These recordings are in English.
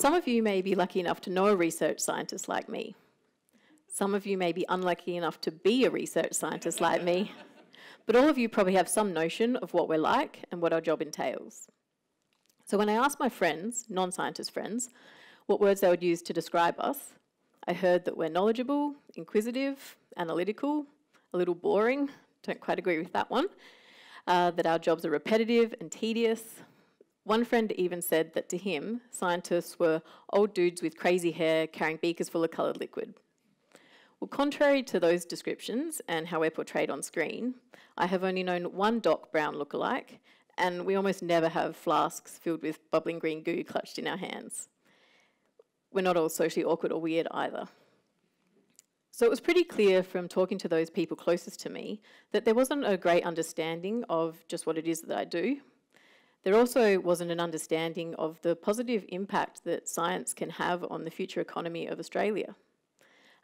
Some of you may be lucky enough to know a research scientist like me. Some of you may be unlucky enough to be a research scientist like me. But all of you probably have some notion of what we're like and what our job entails. So when I asked my friends, non-scientist friends, what words they would use to describe us, I heard that we're knowledgeable, inquisitive, analytical, a little boring, don't quite agree with that one, uh, that our jobs are repetitive and tedious. One friend even said that to him, scientists were old dudes with crazy hair carrying beakers full of coloured liquid. Well, contrary to those descriptions and how we're portrayed on screen, I have only known one Doc Brown lookalike, and we almost never have flasks filled with bubbling green goo clutched in our hands. We're not all socially awkward or weird either. So it was pretty clear from talking to those people closest to me that there wasn't a great understanding of just what it is that I do. There also wasn't an understanding of the positive impact that science can have on the future economy of Australia.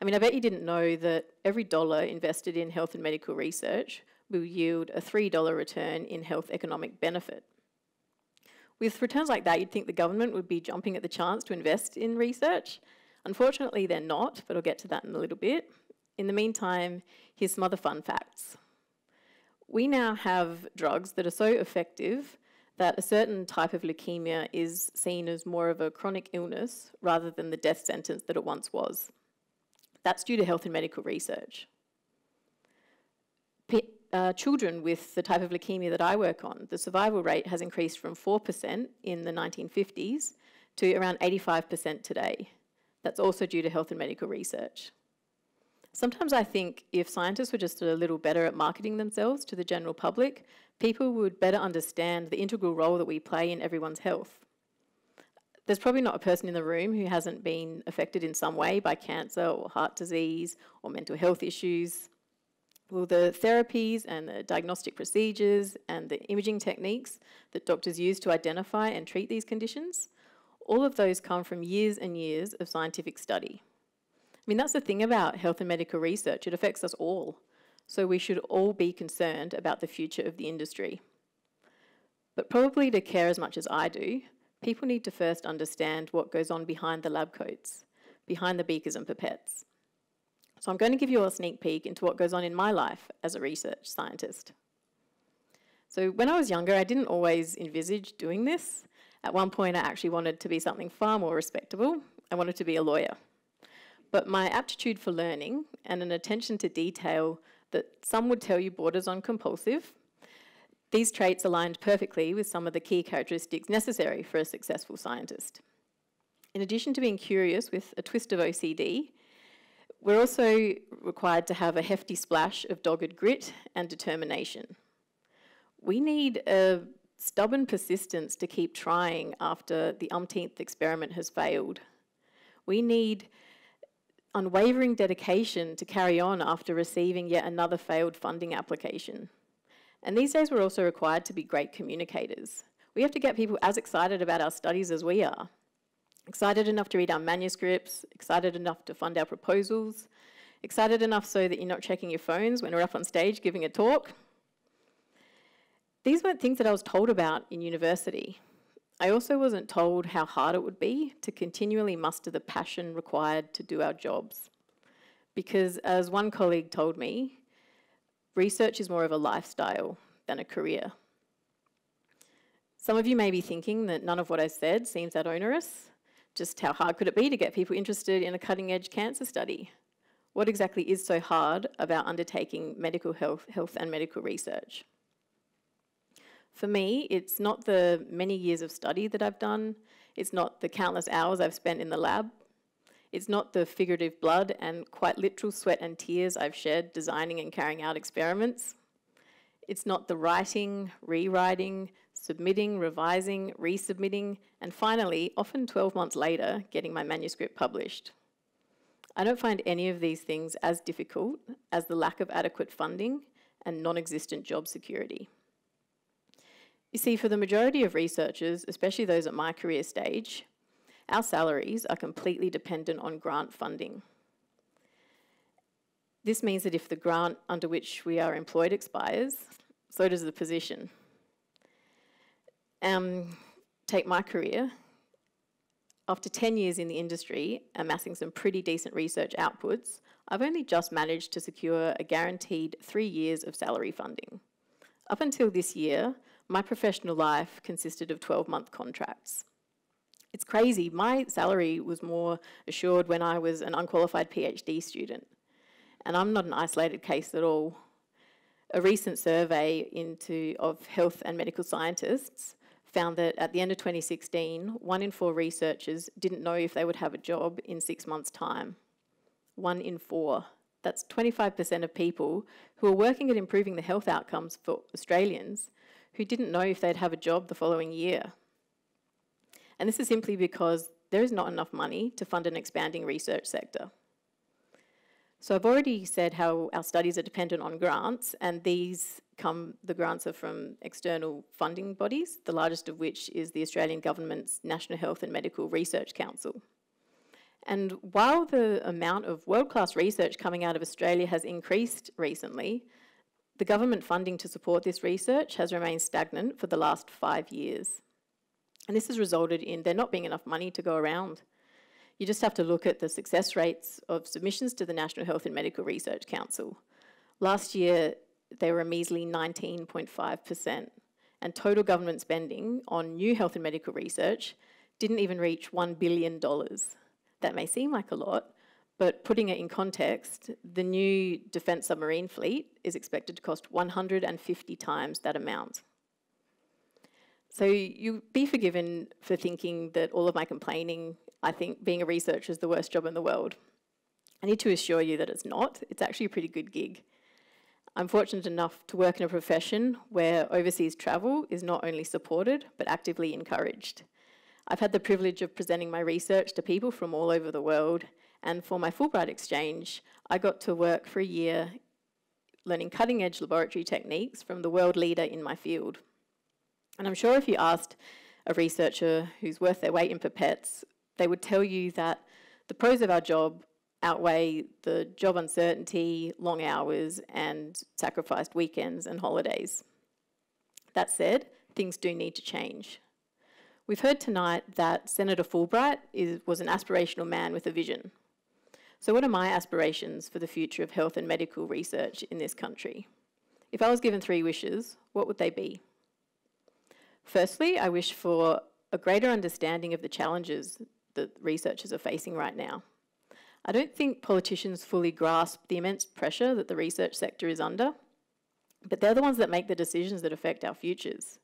I mean, I bet you didn't know that every dollar invested in health and medical research will yield a $3 return in health economic benefit. With returns like that, you'd think the government would be jumping at the chance to invest in research. Unfortunately, they're not, but I'll get to that in a little bit. In the meantime, here's some other fun facts. We now have drugs that are so effective that a certain type of leukemia is seen as more of a chronic illness rather than the death sentence that it once was. That's due to health and medical research. P uh, children with the type of leukemia that I work on, the survival rate has increased from 4% in the 1950s to around 85% today. That's also due to health and medical research. Sometimes I think if scientists were just a little better at marketing themselves to the general public, people would better understand the integral role that we play in everyone's health there's probably not a person in the room who hasn't been affected in some way by cancer or heart disease or mental health issues. Well, the therapies and the diagnostic procedures and the imaging techniques that doctors use to identify and treat these conditions, all of those come from years and years of scientific study. I mean, that's the thing about health and medical research, it affects us all. So we should all be concerned about the future of the industry. But probably to care as much as I do, people need to first understand what goes on behind the lab coats, behind the beakers and pipettes. So I'm going to give you a sneak peek into what goes on in my life as a research scientist. So when I was younger, I didn't always envisage doing this. At one point, I actually wanted to be something far more respectable. I wanted to be a lawyer. But my aptitude for learning and an attention to detail that some would tell you borders on compulsive these traits aligned perfectly with some of the key characteristics necessary for a successful scientist. In addition to being curious with a twist of OCD, we're also required to have a hefty splash of dogged grit and determination. We need a stubborn persistence to keep trying after the umpteenth experiment has failed. We need unwavering dedication to carry on after receiving yet another failed funding application. And these days we're also required to be great communicators. We have to get people as excited about our studies as we are. Excited enough to read our manuscripts, excited enough to fund our proposals, excited enough so that you're not checking your phones when we're up on stage giving a talk. These weren't things that I was told about in university. I also wasn't told how hard it would be to continually muster the passion required to do our jobs. Because as one colleague told me, research is more of a lifestyle than a career. Some of you may be thinking that none of what I said seems that onerous. Just how hard could it be to get people interested in a cutting edge cancer study? What exactly is so hard about undertaking medical health, health and medical research? For me, it's not the many years of study that I've done, it's not the countless hours I've spent in the lab, it's not the figurative blood and quite literal sweat and tears I've shed designing and carrying out experiments. It's not the writing, rewriting, submitting, revising, resubmitting, and finally, often 12 months later, getting my manuscript published. I don't find any of these things as difficult as the lack of adequate funding and non-existent job security. You see, for the majority of researchers, especially those at my career stage, our salaries are completely dependent on grant funding. This means that if the grant under which we are employed expires, so does the position. Um, take my career. after 10 years in the industry, amassing some pretty decent research outputs, I've only just managed to secure a guaranteed three years of salary funding. Up until this year, my professional life consisted of 12 month contracts. It's crazy, my salary was more assured when I was an unqualified PhD student. And I'm not an isolated case at all. A recent survey into, of health and medical scientists found that at the end of 2016, one in four researchers didn't know if they would have a job in six months' time. One in four. That's 25% of people who are working at improving the health outcomes for Australians who didn't know if they'd have a job the following year. And this is simply because there is not enough money to fund an expanding research sector. So I've already said how our studies are dependent on grants, and these come, the grants are from external funding bodies, the largest of which is the Australian Government's National Health and Medical Research Council. And while the amount of world-class research coming out of Australia has increased recently, the government funding to support this research has remained stagnant for the last five years. And this has resulted in there not being enough money to go around. You just have to look at the success rates of submissions to the National Health and Medical Research Council. Last year, they were a measly 19.5%, and total government spending on new health and medical research didn't even reach $1 billion. That may seem like a lot, but putting it in context, the new defence submarine fleet is expected to cost 150 times that amount. So you be forgiven for thinking that all of my complaining, I think being a researcher is the worst job in the world. I need to assure you that it's not. It's actually a pretty good gig. I'm fortunate enough to work in a profession where overseas travel is not only supported, but actively encouraged. I've had the privilege of presenting my research to people from all over the world, and for my Fulbright exchange, I got to work for a year learning cutting edge laboratory techniques from the world leader in my field. And I'm sure if you asked a researcher who's worth their weight in pipettes, they would tell you that the pros of our job outweigh the job uncertainty, long hours, and sacrificed weekends and holidays. That said, things do need to change. We've heard tonight that Senator Fulbright is, was an aspirational man with a vision. So what are my aspirations for the future of health and medical research in this country? If I was given three wishes, what would they be? Firstly, I wish for a greater understanding of the challenges that researchers are facing right now. I don't think politicians fully grasp the immense pressure that the research sector is under, but they're the ones that make the decisions that affect our futures.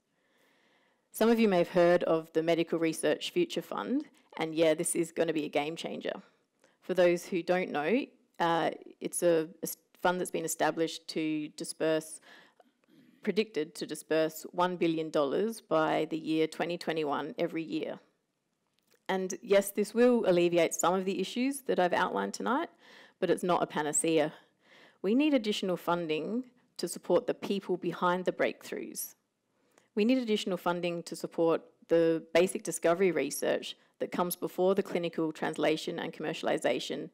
Some of you may have heard of the Medical Research Future Fund, and yeah, this is going to be a game changer. For those who don't know, uh, it's a, a fund that's been established to disperse predicted to disperse $1 billion by the year 2021 every year. And yes, this will alleviate some of the issues that I've outlined tonight, but it's not a panacea. We need additional funding to support the people behind the breakthroughs. We need additional funding to support the basic discovery research that comes before the clinical translation and commercialisation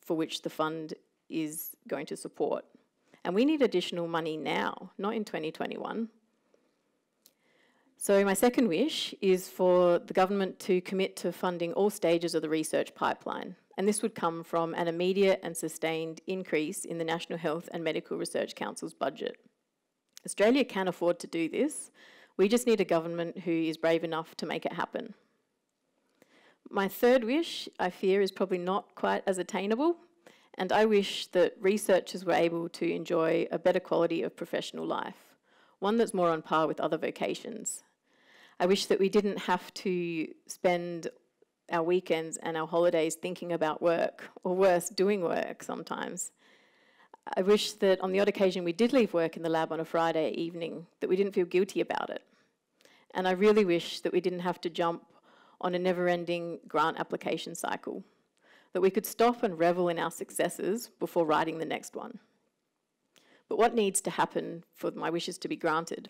for which the fund is going to support. And we need additional money now, not in 2021. So my second wish is for the government to commit to funding all stages of the research pipeline. And this would come from an immediate and sustained increase in the National Health and Medical Research Council's budget. Australia can afford to do this. We just need a government who is brave enough to make it happen. My third wish, I fear, is probably not quite as attainable, and I wish that researchers were able to enjoy a better quality of professional life, one that's more on par with other vocations. I wish that we didn't have to spend our weekends and our holidays thinking about work, or worse, doing work sometimes. I wish that on the odd occasion we did leave work in the lab on a Friday evening, that we didn't feel guilty about it. And I really wish that we didn't have to jump on a never-ending grant application cycle that we could stop and revel in our successes before writing the next one. But what needs to happen for my wishes to be granted?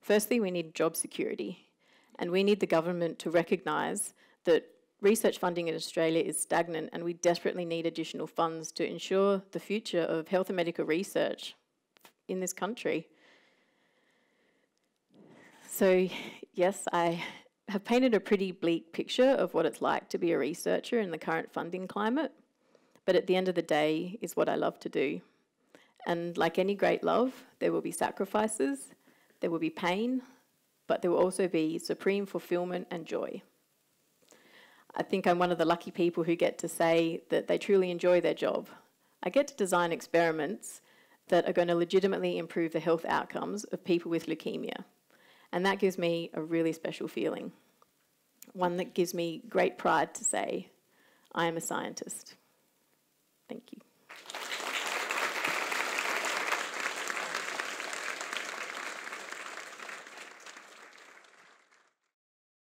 Firstly, we need job security, and we need the government to recognise that research funding in Australia is stagnant and we desperately need additional funds to ensure the future of health and medical research in this country. So, yes, I have painted a pretty bleak picture of what it's like to be a researcher in the current funding climate, but at the end of the day is what I love to do. And like any great love, there will be sacrifices, there will be pain, but there will also be supreme fulfillment and joy. I think I'm one of the lucky people who get to say that they truly enjoy their job. I get to design experiments that are going to legitimately improve the health outcomes of people with leukemia. And that gives me a really special feeling. One that gives me great pride to say, I am a scientist. Thank you.